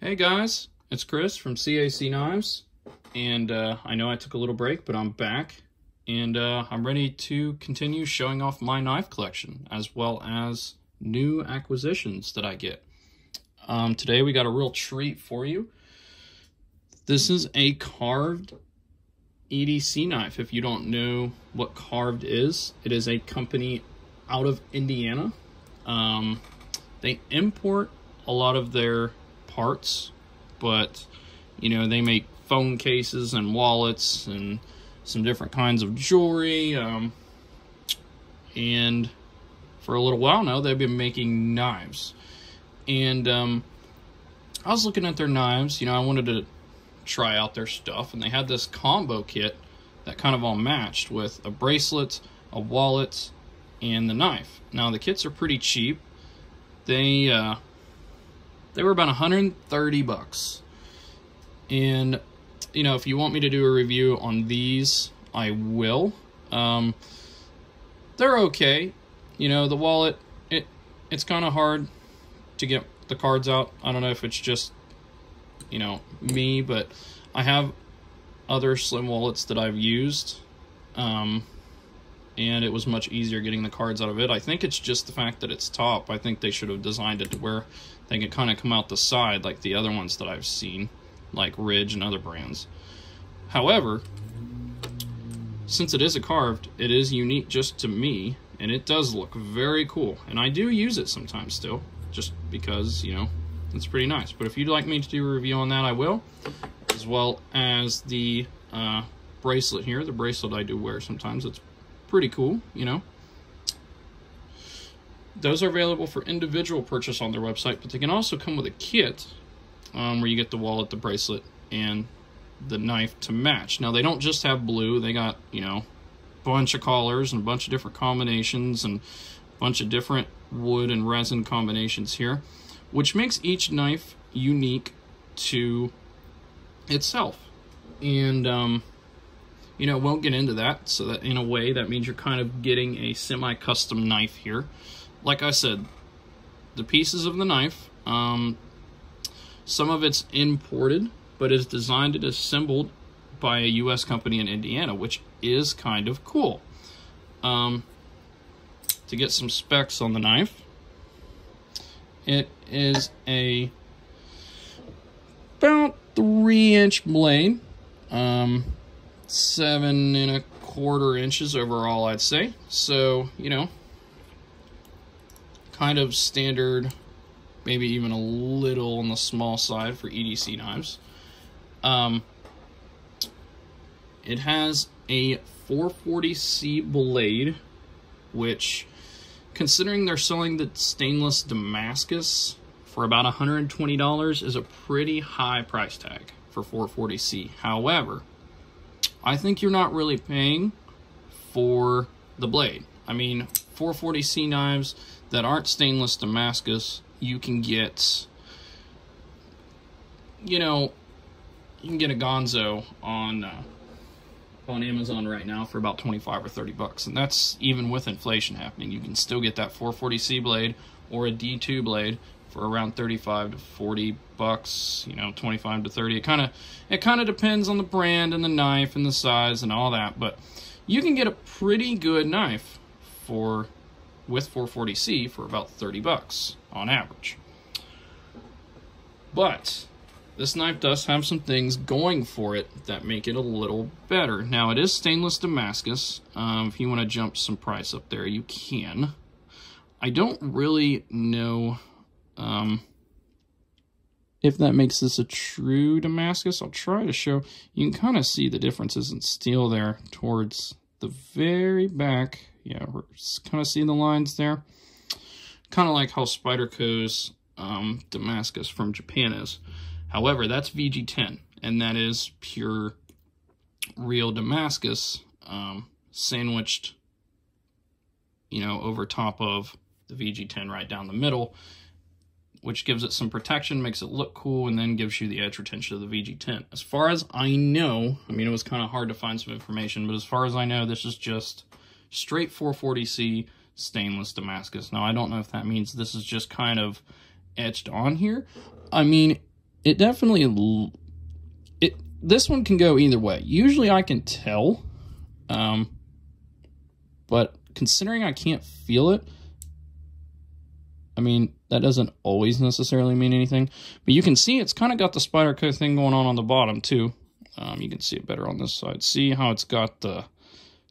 Hey guys, it's Chris from CAC Knives, and uh, I know I took a little break, but I'm back, and uh, I'm ready to continue showing off my knife collection, as well as new acquisitions that I get. Um, today we got a real treat for you. This is a carved EDC knife. If you don't know what carved is, it is a company out of Indiana. Um, they import a lot of their parts, but you know, they make phone cases and wallets and some different kinds of jewelry. Um, and for a little while now, they've been making knives. And um, I was looking at their knives, you know, I wanted to try out their stuff, and they had this combo kit that kind of all matched with a bracelet, a wallet, and the knife. Now, the kits are pretty cheap. They, uh, they were about 130 bucks. And, you know, if you want me to do a review on these, I will. Um, they're okay. You know, the wallet, it it's kind of hard to get the cards out. I don't know if it's just, you know, me, but I have other slim wallets that I've used. Um, and it was much easier getting the cards out of it. I think it's just the fact that it's top. I think they should have designed it to where they could kind of come out the side like the other ones that I've seen, like Ridge and other brands. However, since it is a carved, it is unique just to me, and it does look very cool. And I do use it sometimes still, just because, you know, it's pretty nice. But if you'd like me to do a review on that, I will, as well as the uh, bracelet here. The bracelet I do wear sometimes. It's pretty cool, you know. Those are available for individual purchase on their website, but they can also come with a kit um, where you get the wallet, the bracelet, and the knife to match. Now, they don't just have blue. They got, you know, a bunch of colors and a bunch of different combinations and a bunch of different wood and resin combinations here, which makes each knife unique to itself. And, um, you know, won't get into that. So that in a way, that means you're kind of getting a semi-custom knife here. Like I said, the pieces of the knife, um, some of it's imported, but is designed and assembled by a U.S. company in Indiana, which is kind of cool. Um, to get some specs on the knife, it is a about three inch blade. Um, seven and a quarter inches overall, I'd say. So, you know, kind of standard, maybe even a little on the small side for EDC knives. Um, it has a 440C blade, which, considering they're selling the stainless Damascus for about $120, is a pretty high price tag for 440C. However, I think you're not really paying for the blade. I mean, 440C knives that aren't stainless Damascus, you can get, you know, you can get a Ganzo on uh, on Amazon right now for about 25 or 30 bucks. And that's even with inflation happening. You can still get that 440C blade or a D2 blade for around 35 to 40 bucks, you know, 25 to 30. It kind of it kind of depends on the brand and the knife and the size and all that, but you can get a pretty good knife for with 440C for about 30 bucks on average. But this knife does have some things going for it that make it a little better. Now, it is stainless Damascus. Um, if you want to jump some price up there, you can. I don't really know um, if that makes this a true Damascus, I'll try to show. You can kind of see the differences in steel there towards the very back. Yeah, we're kind of seeing the lines there. Kind of like how Spyderco's um, Damascus from Japan is. However, that's VG10, and that is pure real Damascus um, sandwiched, you know, over top of the VG10 right down the middle which gives it some protection, makes it look cool, and then gives you the edge retention of the VG10. As far as I know, I mean, it was kind of hard to find some information, but as far as I know, this is just straight 440C stainless Damascus. Now, I don't know if that means this is just kind of etched on here. I mean, it definitely it this one can go either way. Usually I can tell, um, but considering I can't feel it, I mean, that doesn't always necessarily mean anything. But you can see it's kind of got the spider Spyderco thing going on on the bottom, too. Um, you can see it better on this side. See how it's got the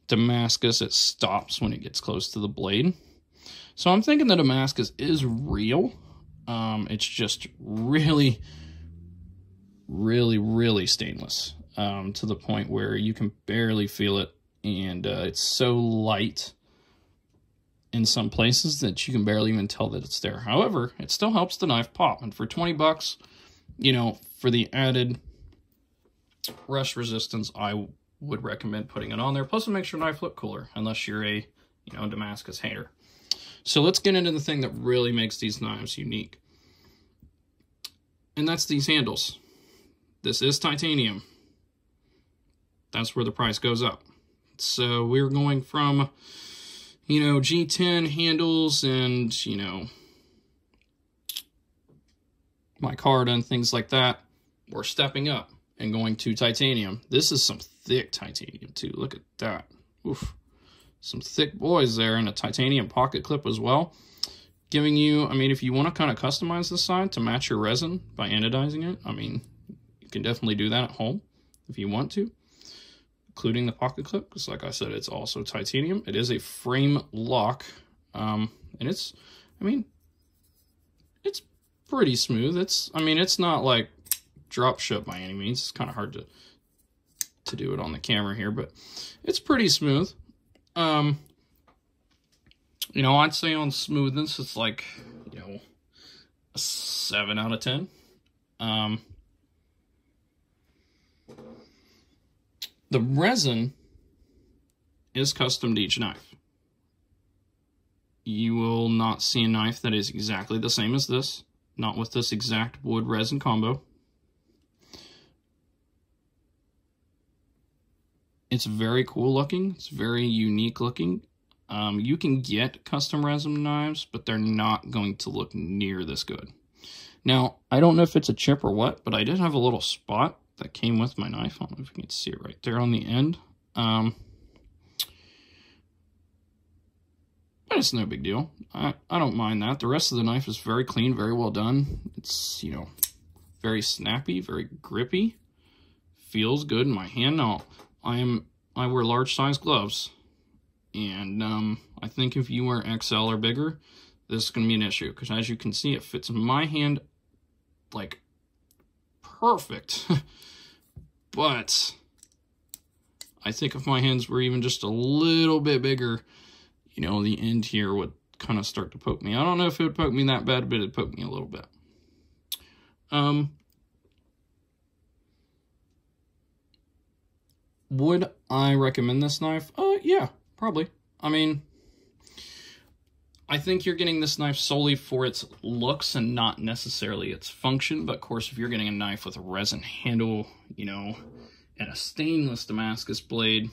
Damascus? It stops when it gets close to the blade. So I'm thinking the Damascus is real. Um, it's just really, really, really stainless um, to the point where you can barely feel it. And uh, it's so light in some places that you can barely even tell that it's there. However, it still helps the knife pop. And for 20 bucks, you know, for the added rust resistance, I would recommend putting it on there. Plus, it makes your knife look cooler, unless you're a, you know, Damascus hater. So let's get into the thing that really makes these knives unique. And that's these handles. This is titanium. That's where the price goes up. So we're going from you know, G10 handles and, you know, micarta and things like that, we're stepping up and going to titanium. This is some thick titanium too. Look at that. Oof. Some thick boys there and a titanium pocket clip as well. Giving you, I mean, if you want to kind of customize this side to match your resin by anodizing it, I mean, you can definitely do that at home if you want to including the pocket clip, because like I said, it's also titanium. It is a frame lock, um, and it's, I mean, it's pretty smooth. It's, I mean, it's not like drop shut by any means. It's kind of hard to, to do it on the camera here, but it's pretty smooth. Um, you know, I'd say on smoothness, it's like, you know, a 7 out of 10. Um, The resin is custom to each knife. You will not see a knife that is exactly the same as this, not with this exact wood resin combo. It's very cool looking. It's very unique looking. Um, you can get custom resin knives, but they're not going to look near this good. Now, I don't know if it's a chip or what, but I did have a little spot that came with my knife. I don't know if you can see it right there on the end. Um, but it's no big deal. I, I don't mind that. The rest of the knife is very clean, very well done. It's, you know, very snappy, very grippy. Feels good in my hand. Now, I am I wear large size gloves. And um, I think if you wear XL or bigger, this is going to be an issue. Because as you can see, it fits my hand like perfect. but I think if my hands were even just a little bit bigger, you know, the end here would kind of start to poke me. I don't know if it would poke me that bad, but it'd poke me a little bit. Um, would I recommend this knife? Uh, yeah, probably. I mean, I think you're getting this knife solely for its looks and not necessarily its function. But of course, if you're getting a knife with a resin handle, you know, and a stainless Damascus blade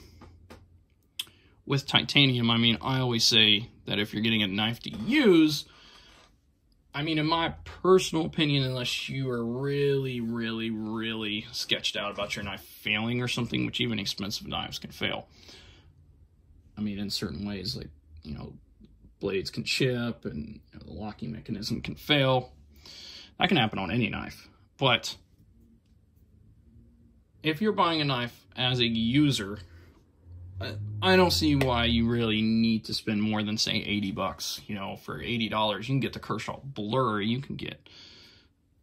with titanium, I mean, I always say that if you're getting a knife to use, I mean, in my personal opinion, unless you are really, really, really sketched out about your knife failing or something, which even expensive knives can fail. I mean, in certain ways, like, you know, blades can chip and you know, the locking mechanism can fail. That can happen on any knife. But if you're buying a knife as a user, I don't see why you really need to spend more than say 80 bucks. You know, for $80, you can get the Kershaw Blur. You can get,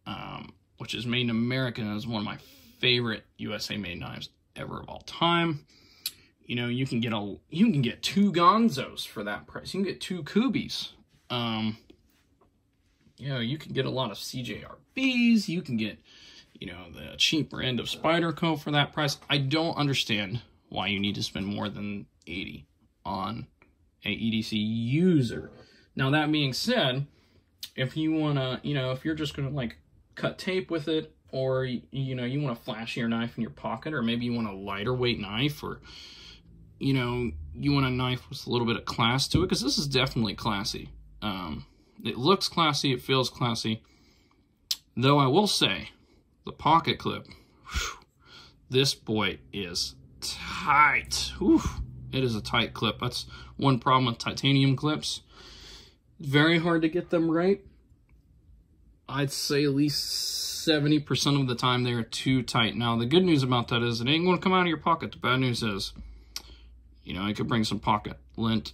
um, which is made in America and is one of my favorite USA made knives ever of all time you know, you can get a you can get two Ganzos for that price. You can get two Kubeys. Um, you know, you can get a lot of CJRBs. You can get, you know, the cheaper end of Spyderco for that price. I don't understand why you need to spend more than 80 on a EDC user. Now, that being said, if you want to, you know, if you're just going to like cut tape with it, or, you know, you want to flash your knife in your pocket, or maybe you want a lighter weight knife, or, you know, you want a knife with a little bit of class to it, because this is definitely classy. Um, it looks classy, it feels classy. Though I will say, the pocket clip. Whew. This boy is tight. Whew. It is a tight clip. That's one problem with titanium clips. Very hard to get them right. I'd say at least 70% of the time they are too tight. Now, the good news about that is it ain't going to come out of your pocket. The bad news is, you know, it could bring some pocket lint.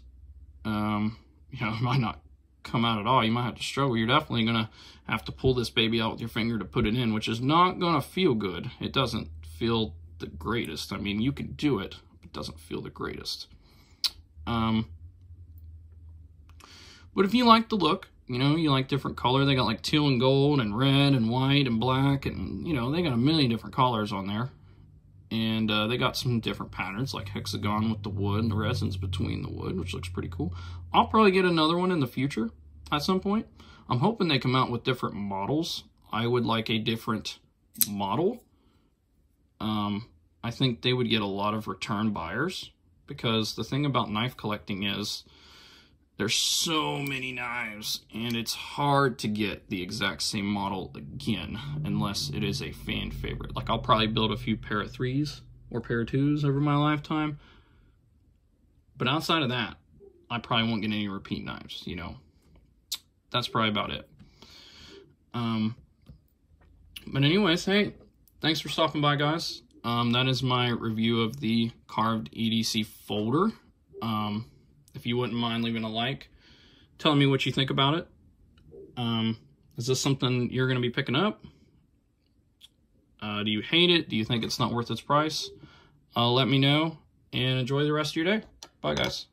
Um, you know, it might not come out at all. You might have to struggle. You're definitely going to have to pull this baby out with your finger to put it in, which is not going to feel good. It doesn't feel the greatest. I mean, you can do it, but it doesn't feel the greatest. Um, but if you like the look, you know, you like different color, they got like teal and gold and red and white and black and, you know, they got a million different colors on there. And uh, they got some different patterns like hexagon with the wood and the resins between the wood, which looks pretty cool. I'll probably get another one in the future at some point. I'm hoping they come out with different models. I would like a different model. Um, I think they would get a lot of return buyers because the thing about knife collecting is there's so many knives and it's hard to get the exact same model again unless it is a fan favorite. Like I'll probably build a few Para threes or Para twos over my lifetime. But outside of that, I probably won't get any repeat knives, you know. That's probably about it. Um, but anyways, hey, thanks for stopping by, guys. Um, that is my review of the carved EDC folder. Um, if you wouldn't mind leaving a like, telling me what you think about it. Um, is this something you're going to be picking up? Uh, do you hate it? Do you think it's not worth its price? Uh, let me know and enjoy the rest of your day. Bye, guys.